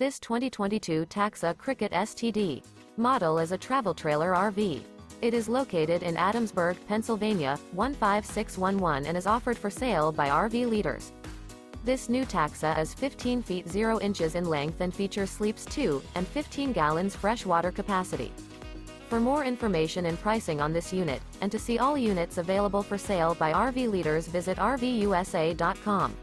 This 2022 Taxa Cricket STD model is a travel trailer RV. It is located in Adamsburg, Pennsylvania, 15611 and is offered for sale by RV Leaders. This new taxa is 15 feet 0 inches in length and features sleeps 2 and 15 gallons fresh water capacity. For more information and pricing on this unit, and to see all units available for sale by RV Leaders visit RVUSA.com.